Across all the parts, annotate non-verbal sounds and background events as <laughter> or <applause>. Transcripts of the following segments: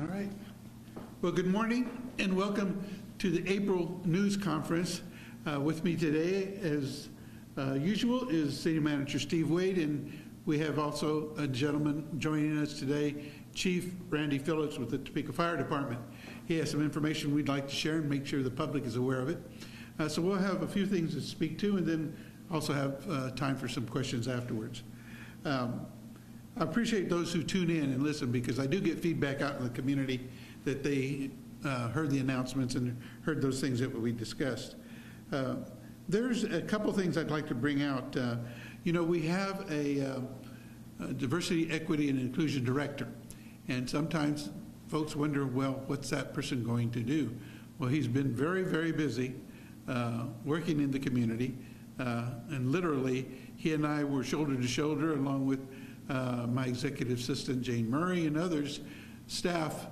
All right. Well, good morning and welcome to the April News Conference. Uh, With me today, as uh, usual, is City Manager Steve Wade, and we have also a gentleman joining us today, Chief Randy Phillips with the Topeka Fire Department. He has some information we'd like to share and make sure the public is aware of it. Uh, So we'll have a few things to speak to and then also have uh, time for some questions afterwards. Um, I appreciate those who tune in and listen because I do get feedback out in the community that they uh, heard the announcements and heard those things that we discussed. Uh, There's a couple things I'd like to bring out. Uh, You know, we have a uh, a diversity, equity, and inclusion director, and sometimes folks wonder, well, what's that person going to do? Well, he's been very, very busy uh, working in the community, uh, and literally, he and I were shoulder to shoulder, along with uh, my executive assistant Jane Murray and others, staff,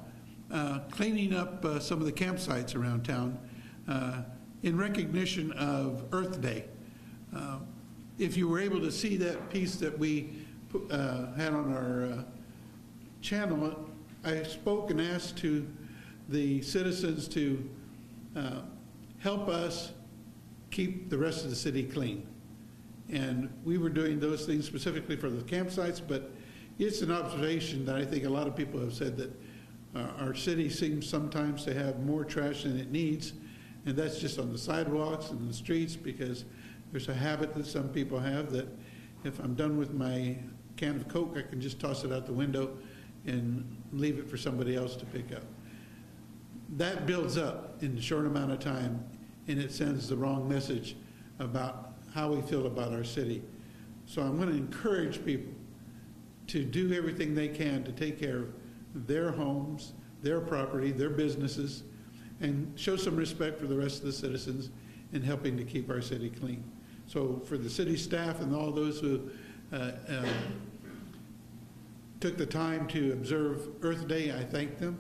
uh, cleaning up uh, some of the campsites around town uh, in recognition of Earth Day. Uh, If you were able to see that piece that we uh, had on our channel, I spoke and asked to the citizens to help us keep the rest of the city clean. And we were doing those things specifically for the campsites, but it's an observation that I think a lot of people have said that uh, our city seems sometimes to have more trash than it needs, and that's just on the sidewalks and the streets, because there's a habit that some people have that if I'm done with my can of Coke, I can just toss it out the window and leave it for somebody else to pick up. That builds up in a short amount of time, and it sends the wrong message about how we feel about our city. So I'm going to encourage people to do everything they can to take care of their homes, their property, their businesses, and show some respect for the rest of the citizens in helping to keep our city clean. So for the city staff and all those who uh, uh, took the time to observe Earth Day, I thank them.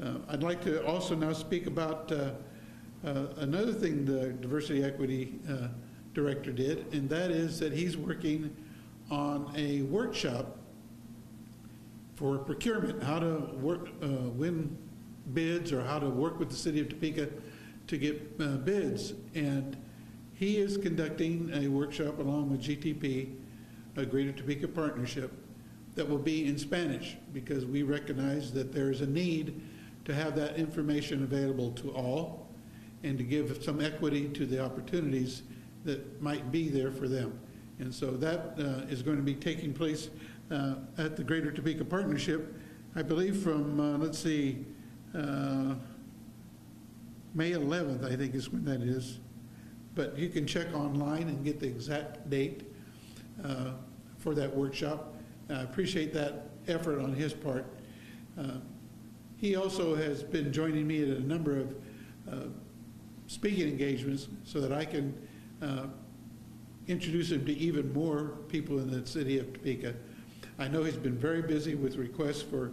Uh, I'd like to also now speak about uh, uh, another thing the Diversity Equity uh, Director did, and that is that he's working on a workshop for procurement, how to work, uh, win bids or how to work with the city of Topeka to get uh, bids. And he is conducting a workshop along with GTP, a Greater Topeka Partnership, that will be in Spanish because we recognize that there is a need to have that information available to all and to give some equity to the opportunities that might be there for them. And so that uh, is going to be taking place uh, at the Greater Topeka Partnership, I believe from, uh, let's see, uh, May 11th, I think is when that is. But you can check online and get the exact date uh, for that workshop. I appreciate that effort on his part. Uh, He also has been joining me at a number of speaking engagements so that I can uh, introduce him to even more people in the city of Topeka. I know he's been very busy with requests for,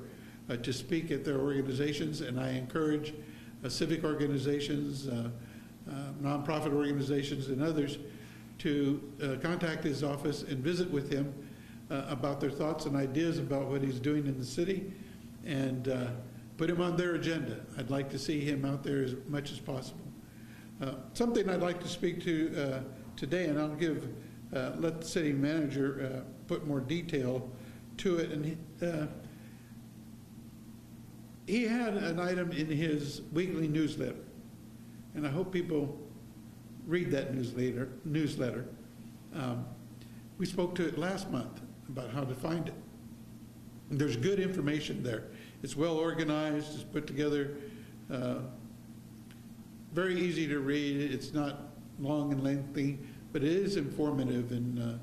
uh, to speak at their organizations, and I encourage uh, civic organizations, uh, uh, nonprofit organizations, and others to contact his office and visit with him about their thoughts and ideas about what he's doing in the city, and put him on their agenda. I'd like to see him out there as much as possible. Uh, Something I'd like to speak to uh, today, and I'll give, uh, let the city manager uh, put more detail to it. And he- he had an item in his weekly newsletter, and I hope people read that newsletter. Newsletter. Um, We spoke to it last month about how to find it. And There's good information there. It's well organized, it's put together, uh, very easy to read. It's not long and lengthy, but it is informative, and uh,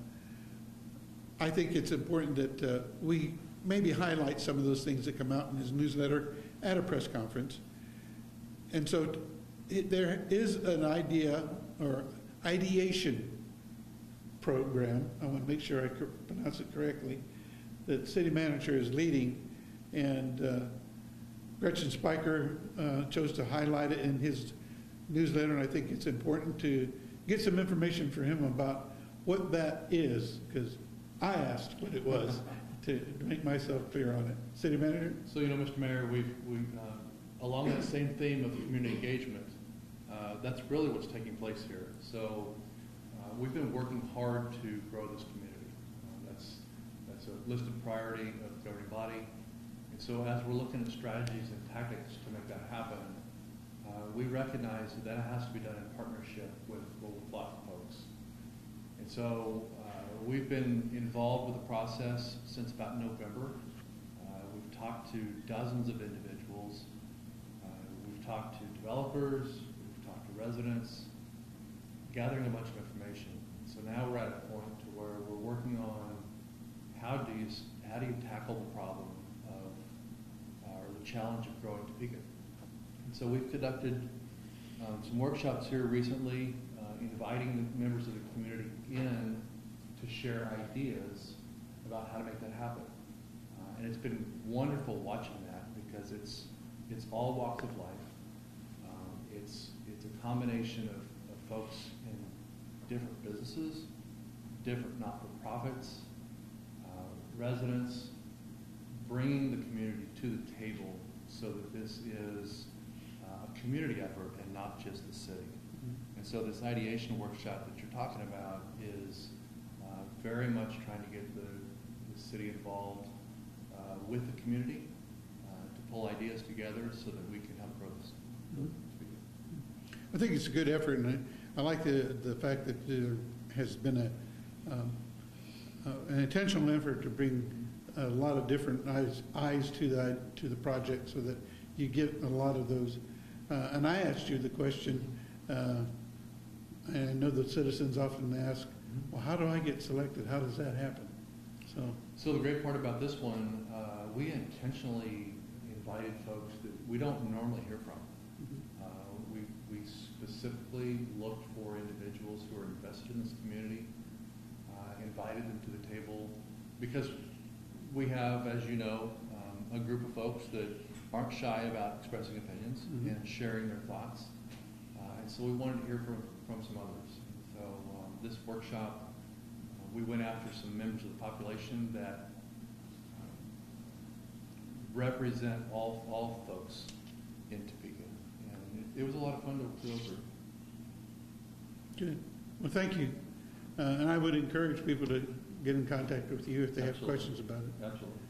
I think it's important that uh, we maybe highlight some of those things that come out in his newsletter at a press conference. And so it- there is an idea or ideation program, I want to make sure I pronounce it correctly, that city manager is leading, and uh, Gretchen Spiker uh, chose to highlight it in his newsletter, and I think it's important to get some information for him about what that is, because I asked what it was. to <laughs> to make myself clear on it. City Manager? So, you know, Mr. Mayor, we've, we, uh, along that same theme of community engagement, uh, that's really what's taking place here. So, uh, we've been working hard to grow this community. Uh, That's, that's a listed priority of the governing body. And so as we're looking at strategies and tactics to make that happen, uh, we recognize that that has to be done in partnership with local block folks. And so, uh, we've been involved with the process since about November. Uh, We've talked to dozens of individuals. Uh, We've talked to developers, we've talked to residents, gathering a bunch of information. So now we're at a point to where we're working on how do you, how do you tackle the problem of, uh, or the challenge of growing Topeka? And so we've conducted um, some workshops here recently, uh, inviting the members of the community in to share ideas about how to make that happen. Uh, And it's been wonderful watching that because it's, it's all walks of life. Um, It's, it's a combination of, of folks in different businesses, different not-for-profits, uh, residents, bringing the community to the table so that this is community effort and not just the city. And so this ideation workshop that you're talking about is uh, very much trying to get the, the city involved uh, with the community uh, to pull ideas together so that we can help grow this. I think it's a good effort, and I I like the, the fact that there has been a, um, uh, an intentional effort to bring a lot of different eyes, eyes to the, to the project so that you get a lot of those. Uh, And I asked you the question, uh, and I know that citizens often ask, well, how do I get selected? How does that happen? So, So the great part about this one, uh, we intentionally invited folks that we don't normally hear from. Uh, We, we specifically looked for individuals who are invested in this community, uh, invited them to the table, because we have, as you know, um, a group of folks that aren't shy about expressing opinions Mhm. and sharing their thoughts. Uh, And so we wanted to hear from, from some others. So um, this workshop, uh, we went after some members of the population that um, represent all, all folks in Topeka. And it, it was a lot of fun to go through. good. Well, thank you. Uh, And I would encourage people to get in contact with you if they have questions about it. Absolutely.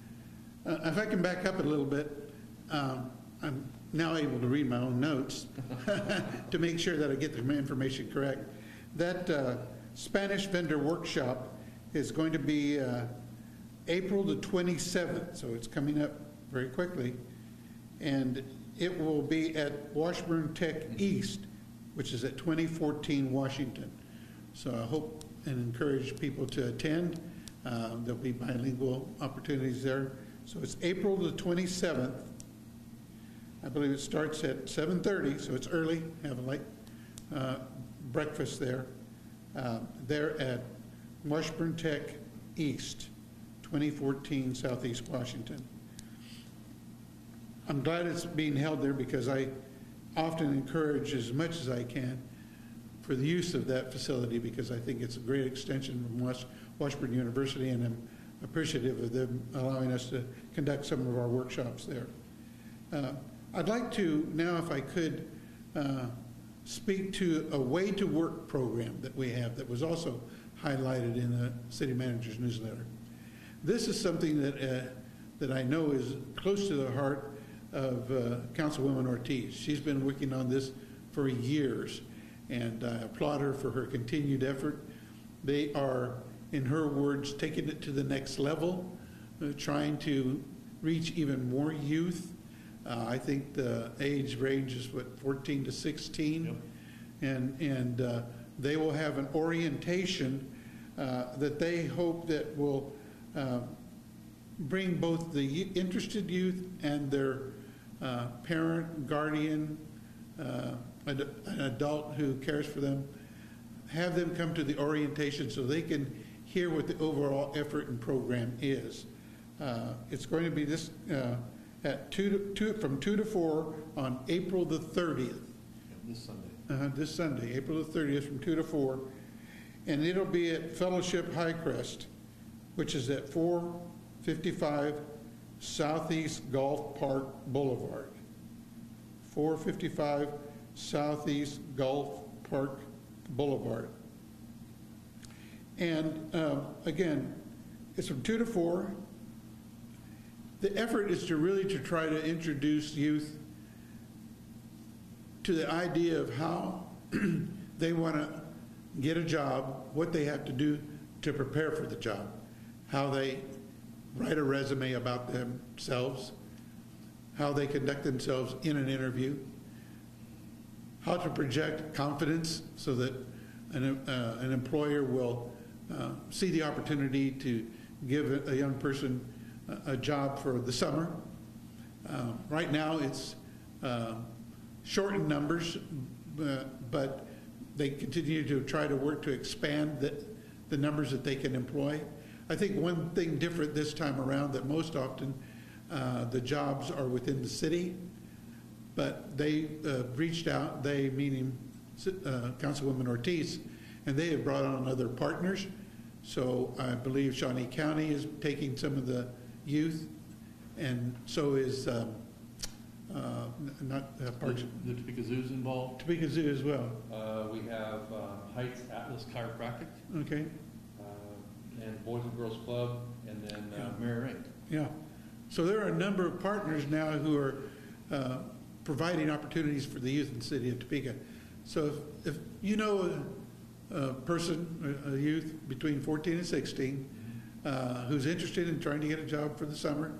Uh, If I can back up a little bit, um, I'm now able to read my own notes <laughs> to make sure that I get the information correct. That uh, Spanish vendor workshop is going to be uh, April the 27th, so it's coming up very quickly. And it will be at Washburn Tech East, which is at 2014 Washington. So I hope and encourage people to attend. Uh, There'll be bilingual opportunities there. So it's April the 27th. I believe it starts at 7:30, so it's early, have a light uh, breakfast there. Uh, There at Washburn Tech East, 2014 Southeast Washington. I'm glad it's being held there because I often encourage as much as I can for the use of that facility because I think it's a great extension from Wash- Washburn University and I'm appreciative of them allowing us to conduct some of our workshops there. Uh, I'd like to now, if I could, uh, speak to a way to work program that we have that was also highlighted in the city manager's newsletter. This is something that, uh, that I know is close to the heart of uh, Councilwoman Ortiz. She's been working on this for years, and I applaud her for her continued effort. They are, in her words, taking it to the next level, uh, trying to reach even more youth. Uh, I think the age range is what, 14 to 16? Yep. And, and uh, they will have an orientation uh, that they hope that will uh, bring both the interested youth and their uh, parent, guardian, uh, ad- an adult who cares for them, have them come to the orientation so they can hear what the overall effort and program is. Uh, It's going to be this, uh, at two, to- two, from two to four on April the 30th This Sunday. uh, this Sunday, April the 30th, from 2 to 4. And it'll be at Fellowship Highcrest, which is at 4 455 Southeast Golf Park Boulevard. 455 Southeast Golf Park Boulevard. And um, again, it's from 2 to 4. The effort is to really to try to introduce youth to the idea of how <clears throat> they want to get a job, what they have to do to prepare for the job, how they write a resume about themselves, how they conduct themselves in an interview, how to project confidence so that an, uh, an employer will uh, see the opportunity to give a young person a, job for the summer. Uh, right now, it's uh, shortened numbers, but they continue to try to work to expand the, the numbers that they can employ. I think one thing different this time around that most often uh, the jobs are within the city, but they uh, reached out, they meaning uh, Councilwoman Ortiz, and they have brought on other partners. So I believe Shawnee County is taking some of the youth, and so is um, uh, not uh, The Parks, the Topeka Zoo's involved. Topeka Zoo as well. Uh, We have uh, Heights Atlas Chiropractic, Okay, uh, and Boys and Girls Club, and then uh, Inc. yeah. So there are a number of partners now who are uh, providing opportunities for the youth in the city of Topeka. So if, if you know a, a person, a a youth between 14 and 16, uh, who's interested in trying to get a job for the summer,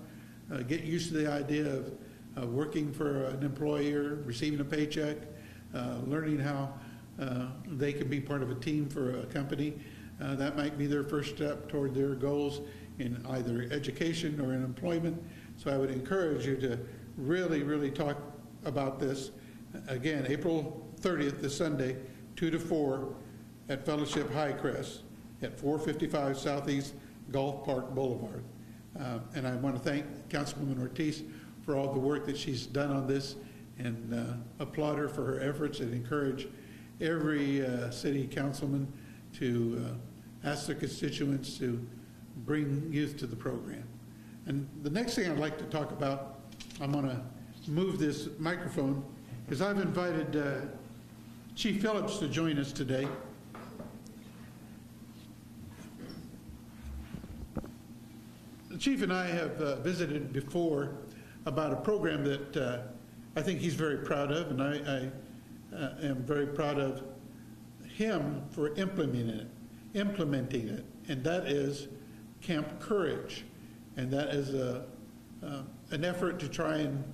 uh, get used to the idea of uh, working for an employer, receiving a paycheck, uh, learning how uh, they can be part of a team for a company. That might be their first step toward their goals in either education or in employment. So I would encourage you to really, really talk about this. Again, April 30th, this Sunday, 2 to 4 at Fellowship High Crest at 455 Southeast Golf Park Boulevard. Uh, And I want to thank Councilwoman Ortiz for all the work that she's done on this and uh, applaud her for her efforts and encourage every uh, city councilman to uh, ask their constituents to bring youth to the program. And the next thing I'd like to talk about, I'm going to move this microphone, is I've invited uh, Chief Phillips to join us today. Chief and I have uh, visited before about a program that uh, I think he's very proud of, and I, I uh, am very proud of him for implementing it, implementing it, and that is Camp Courage, and that is a, uh, an effort to try and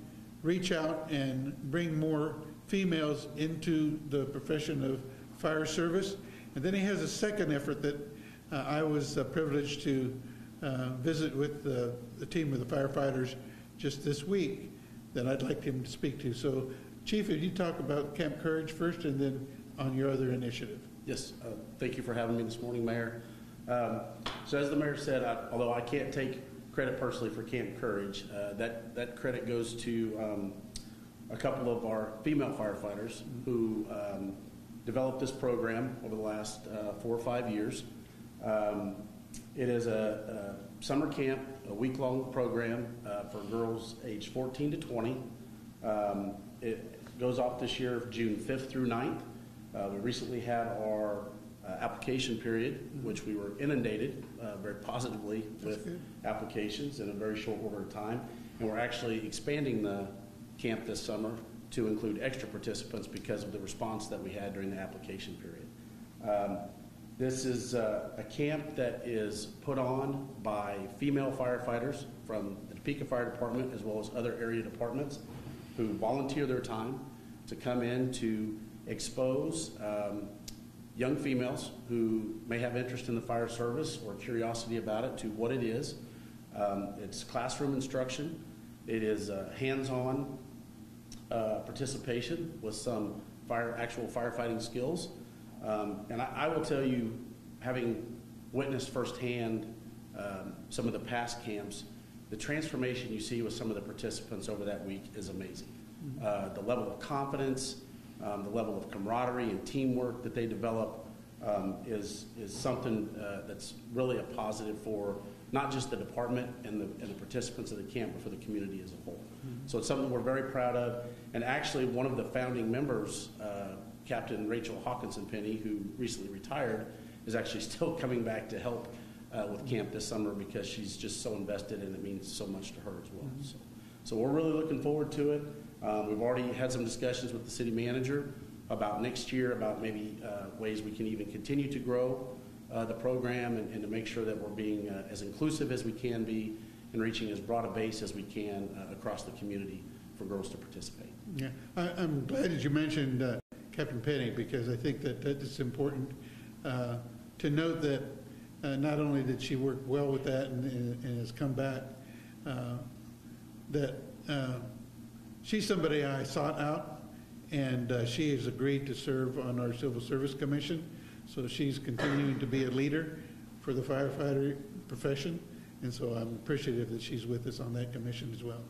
reach out and bring more females into the profession of fire service. And then he has a second effort that uh, I was uh, privileged to uh, visit with the, the team of the firefighters just this week that I'd like him to speak to. So, Chief, if you talk about Camp Courage first and then on your other initiative. Yes, uh, thank you for having me this morning, Mayor. Um, So as the mayor said, I- although I can't take credit personally for Camp Courage, uh, that, that credit goes to um, a couple of our female firefighters who um, developed this program over the last uh, four or five years. Um, It is a a summer camp, a week-long program uh, for girls aged 14 to 20. Um, It goes off this year, June 5th through 9th. Uh, We recently had our uh, application period, which we were inundated uh, very positively with applications in a very short order of time. And we're actually expanding the camp this summer to include extra participants because of the response that we had during the application period. Um, This is uh, a camp that is put on by female firefighters from the Topeka Fire Department as well as other area departments who volunteer their time to come in to expose um, young females who may have interest in the fire service or curiosity about it to what it is. Um, It's classroom instruction. It is hands-on uh, participation with some fire, actual firefighting skills. Um, And I, I will tell you, having witnessed firsthand um, some of the past camps, the transformation you see with some of the participants over that week is amazing. Uh, The level of confidence, um, the level of camaraderie and teamwork that they develop um, is, is something uh, that's really a positive for not just the department and the, and the participants of the camp, but for the community as a whole. So it's something we're very proud of. And actually, one of the founding members, uh, Captain Rachel Hawkinson Penny, who recently retired, is actually still <laughs> coming back to help uh, with camp this summer because she's just so invested and it means so much to her as well. So, so we're really looking forward to it. Um, we've already had some discussions with the city manager about next year, about maybe uh, ways we can even continue to grow uh, the program and, and to make sure that we're being uh, as inclusive as we can be and reaching as broad a base as we can uh, across the community for girls to participate. Yeah, I, I'm glad that you mentioned uh, Captain Penny, because I think that that is important uh, to note that uh, not only did she work well with that and, and and has come back, uh, that uh, she's somebody I sought out, and uh, she has agreed to serve on our Civil Service Commission, so she's continuing to be a leader for the firefighter profession, and so I'm appreciative that she's with us on that commission as well.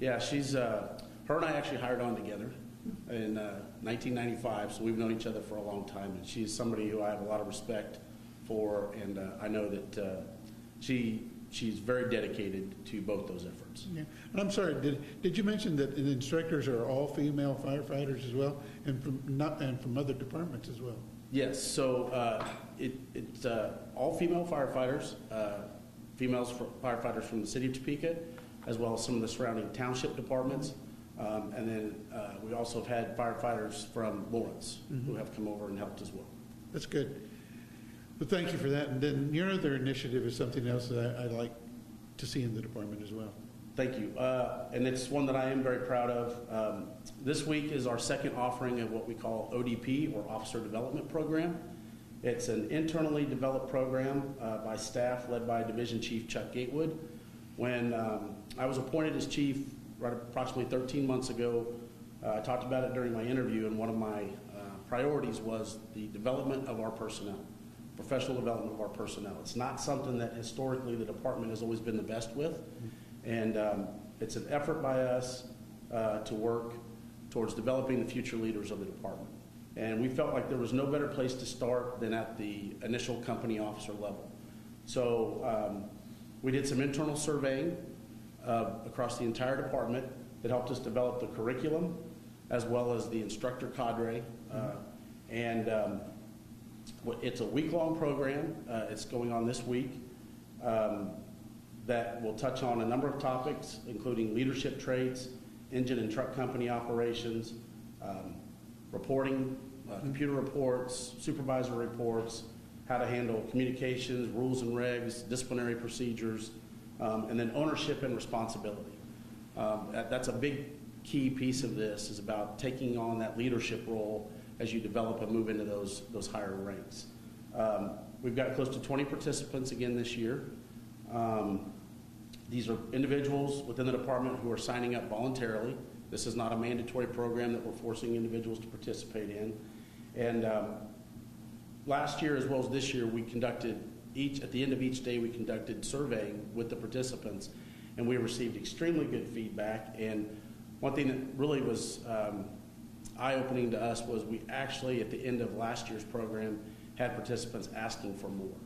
Yeah, she's, uh, her and I actually hired on together in uh, 1995, so we've known each other for a long time. And she's somebody who I have a lot of respect for, and uh, I know that uh, she, she's very dedicated to both those efforts. Yeah, and I'm sorry, did, did you mention that the instructors are all female firefighters as well, and from, not, and from other departments as well? Yes, so uh, it, it's uh, all female firefighters, uh, females firefighters from the city of Topeka, as well as some of the surrounding township departments. Um, And then uh, we also have had firefighters from Lawrence who have come over and helped as well. That's good. Well, thank you for that, and then your other initiative is something else that I, I'd like to see in the department as well. Thank you. Uh, And it's one that I am very proud of. Um, This week is our second offering of what we call ODP, or Officer Development Program. It's an internally developed program uh, by staff led by Division Chief Chuck Gatewood. When um, I was appointed as chief right approximately 13 months ago, uh, I talked about it during my interview, and one of my uh, priorities was the development of our personnel, professional development of our personnel. It's not something that historically the department has always been the best with, and um, it's an effort by us uh, to work towards developing the future leaders of the department. And we felt like there was no better place to start than at the initial company officer level. So um, we did some internal surveying uh, across the entire department that helped us develop the curriculum as well as the instructor cadre. Uh, and um, it's a week-long program. Uh, it's going on this week. Um, that will touch on a number of topics, including leadership traits, engine and truck company operations, um, reporting, uh, computer reports, supervisor reports, how to handle communications, rules and regs, disciplinary procedures, um, and then ownership and responsibility. Um, that- That's a big key piece of this, is about taking on that leadership role as you develop and move into those, those higher ranks. Um, We've got close to 20 participants again this year. Um, These are individuals within the department who are signing up voluntarily. This is not a mandatory program that we're forcing individuals to participate in. And um, last year, as well as this year, we conducted each, at the end of each day, we conducted surveying with the participants, and we received extremely good feedback. And one thing that really was um, eye-opening to us was we actually, at the end of last year's program, had participants asking for more.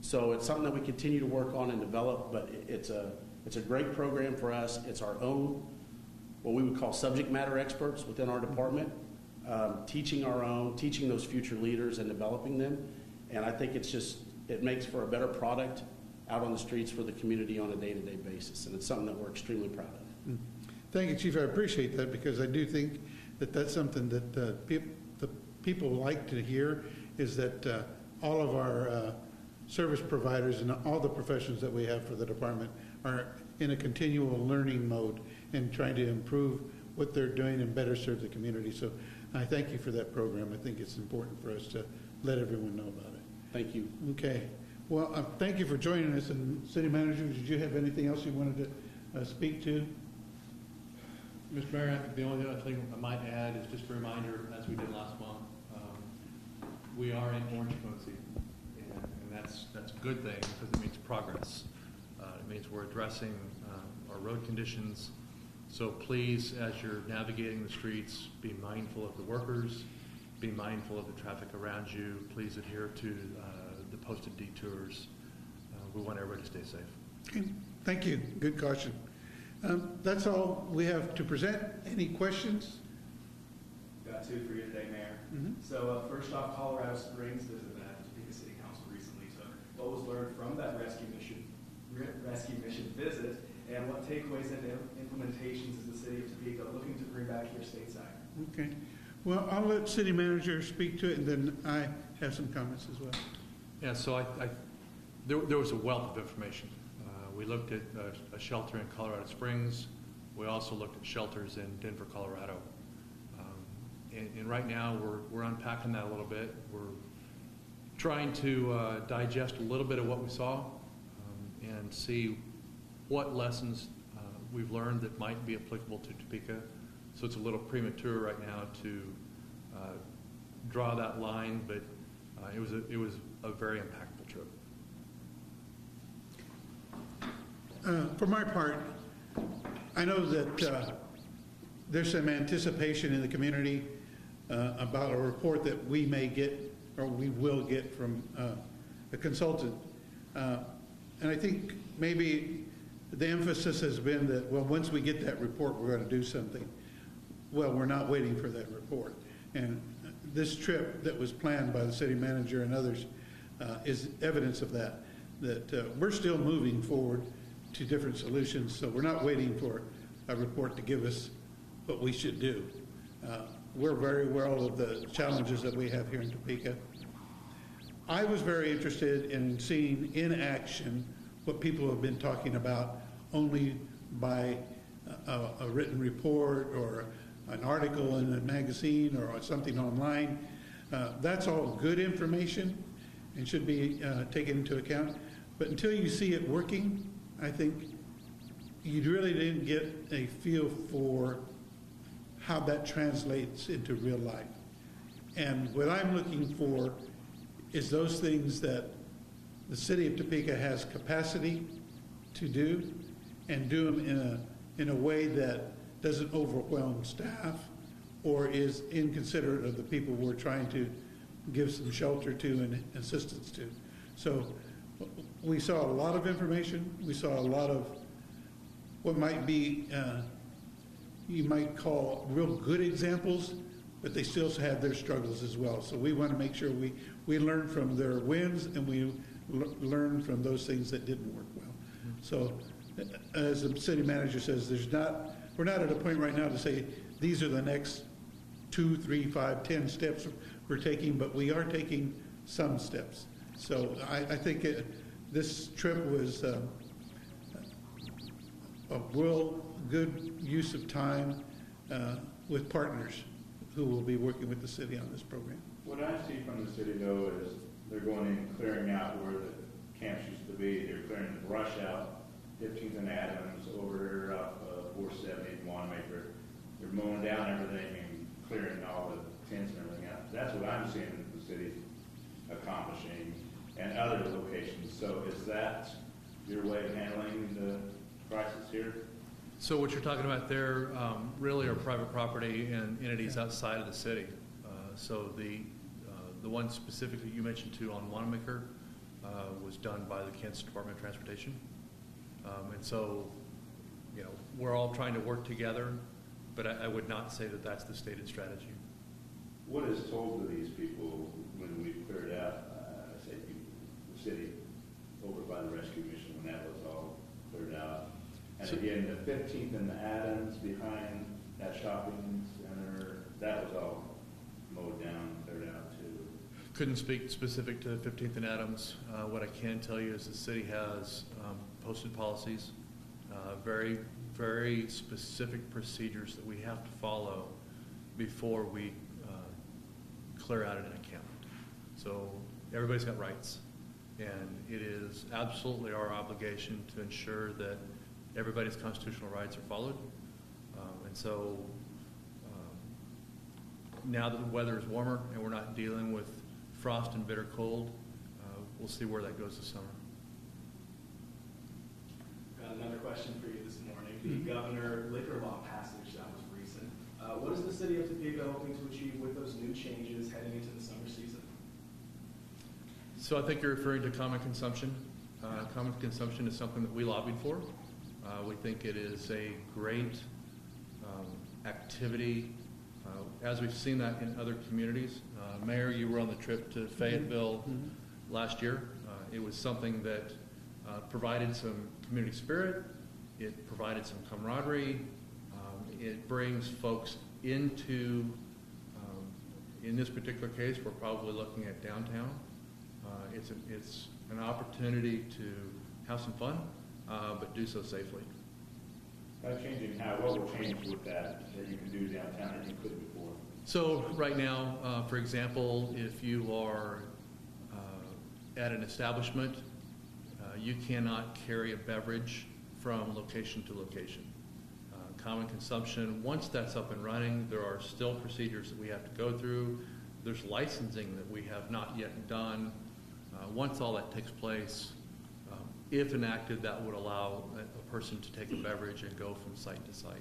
So it's something that we continue to work on and develop, but it's a, it's a great program for us. It's our own, what we would call subject matter experts within our department, um, teaching our own, teaching those future leaders and developing them. And I think it's just, it makes for a better product out on the streets for the community on a day-to-day basis. And it's something that we're extremely proud of. Thank you, Chief, I appreciate that, because I do think that that's something that uh, peop- the people like to hear, is that uh, all of our uh, service providers and all the professions that we have for the department are in a continual learning mode and trying to improve what they're doing and better serve the community. So I thank you for that program. I think it's important for us to let everyone know about it. Thank you. Okay. Well, uh, thank you for joining us. And City Manager, did you have anything else you wanted to uh, speak to? Mr. Mayor, I think the only other thing I might add is just a reminder, as we did last month, um, we are in orange cone season. And and that's, that's a good thing because it means progress. Uh, It means we're addressing um, our road conditions. So please, as you're navigating the streets, be mindful of the workers, be mindful of the traffic around you. Please adhere to uh, the posted detours. Uh, we want everybody to stay safe. Okay, Thank you, good caution. Um, That's all we have to present. Any questions? Got two for you today, Mayor. Mhm. So uh, first off, Colorado Springs visited that Topeka City Council recently. So what was learned from that rescue mission, re- rescue mission visit, and what takeaways and implementations is the city of Topeka looking to bring back here stateside? Okay, well, I'll let city manager speak to it, and then I have some comments as well. Yeah, so I, I, there, there was a wealth of information. Uh, we looked at a, a shelter in Colorado Springs. We also looked at shelters in Denver, Colorado. Um, and, and right now, we're, we're unpacking that a little bit. We're trying to uh, digest a little bit of what we saw um, and see what lessons uh, we've learned that might be applicable to Topeka. So it's a little premature right now to uh, draw that line, but uh, it was a, it was a very impactful trip. Uh, For my part, I know that uh, there's some anticipation in the community uh, about a report that we may get, or we will get from uh, a consultant. And I think maybe the emphasis has been that, well, once we get that report, we're going to do something. Well, we're not waiting for that report. And this trip that was planned by the city manager and others uh, is evidence of that, that uh, we're still moving forward to different solutions, so we're not waiting for a report to give us what we should do. Uh, We're very well of the challenges that we have here in Topeka. I was very interested in seeing in action what people have been talking about only by a, a written report or an article in a magazine or something online. Uh, that's all good information and should be uh, taken into account. But until you see it working, I think you really didn't get a feel for how that translates into real life. And what I'm looking for is those things that the city of Topeka has capacity to do and do them in a, in a way that doesn't overwhelm staff or is inconsiderate of the people we're trying to give some shelter to and assistance to. So we saw a lot of information. We saw a lot of what might be, uh, you might call real good examples, but they still have their struggles as well. So we want to make sure we, we learn from their wins and we learn from those things that didn't work well. So uh, as the city manager says, there's not, we're not at a point right now to say, these are the next two, three, five, ten steps we're taking, but we are taking some steps. So I, I think it- this trip was uh, a real good use of time uh, with partners who will be working with the city on this program. What I see from the city though is they're going in and clearing out where the camps used to be. They're clearing the brush out, Fifteenth and Adams, over uh, four seventy and Wanamaker. They're mowing down everything and clearing all the tents and everything out. That's what I'm seeing the city accomplishing and other locations. So is that your way of handling the crisis here? So what you're talking about there um, really are private property and entities outside of the city. Uh, So the, uh, the one specifically you mentioned too on Wanamaker uh, was done by the Kansas Department of Transportation. Um, And so, you know, we're all trying to work together, but I, I would not say that that's the stated strategy. What is told to these people when we cleared out, uh, say, the city over by the rescue mission, when that was all cleared out? And So- again, the Fifteenth and the Adams behind that shopping center, that was all mowed down, cleared out too. Couldn't speak specific to 15th and Adams. Uh, What I can tell you is the city has um, posted policies, uh, very, very specific procedures that we have to follow before we uh, clear out an account. So everybody's got rights, and it is absolutely our obligation to ensure that everybody's constitutional rights are followed. Um, And so um, now that the weather is warmer and we're not dealing with frost and bitter cold, uh, we'll see where that goes this summer. Got another question for you this morning. The governor liquor law passage that was recent. Uh, What is the city of Topeka hoping to achieve with those new changes heading into the summer season? So I think you're referring to common consumption. Uh, Common consumption is something that we lobbied for. Uh, We think it is a great um, activity, uh, as we've seen that in other communities. Uh, Mayor, you were on the trip to Fayetteville last year. Uh, It was something that uh, provided some community spirit, it provided some camaraderie, um, it brings folks into, um, in this particular case, we're probably looking at downtown. Uh, It's, a- it's an opportunity to have some fun, uh, but do so safely. By changing how, what will change with that, that you can do downtown that you couldn't before? So right now, uh, for example, if you are uh, at an establishment, you cannot carry a beverage from location to location. Uh, Common consumption, once that's up and running, there are still procedures that we have to go through. There's licensing that we have not yet done. Uh, Once all that takes place, um, if enacted, that would allow a a person to take a beverage and go from site to site.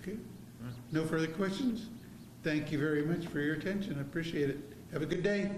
Okay. No further questions? Thank you very much for your attention. I appreciate it. Have a good day.